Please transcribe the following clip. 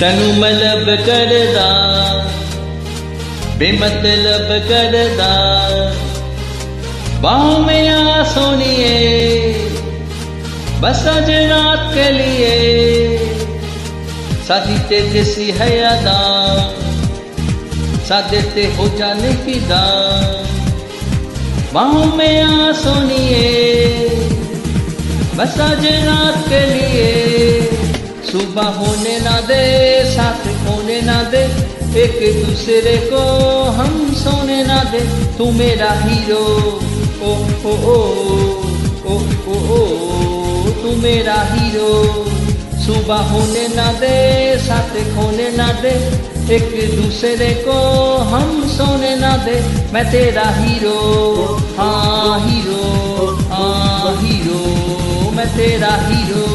ਤੈਨੂੰ ਮਲਬ ਕਰਦਾ ਬੇਮਤਲਬ ਕਰਦਾ बाहों में आ सोनिए बस आज रात के लिए शादी ते जैसी है अदा सादे हो जाने की दान बाहों में आ सोनिए बस आज रात के लिए सुबह होने ना दे, साथ होने ना दे, एक दूसरे को हम सोने ना दे। तू मेरा हीरो, ओ ओ ओ ओ ओ ओ, तू मेरा हीरो। सुबह होने ना दे, साथ खोने ना दे, एक दूसरे को हम सोने ना दे। मैं तेरा हीरो हाँ हीरो हाँ हीरो, मैं तेरा हीरो।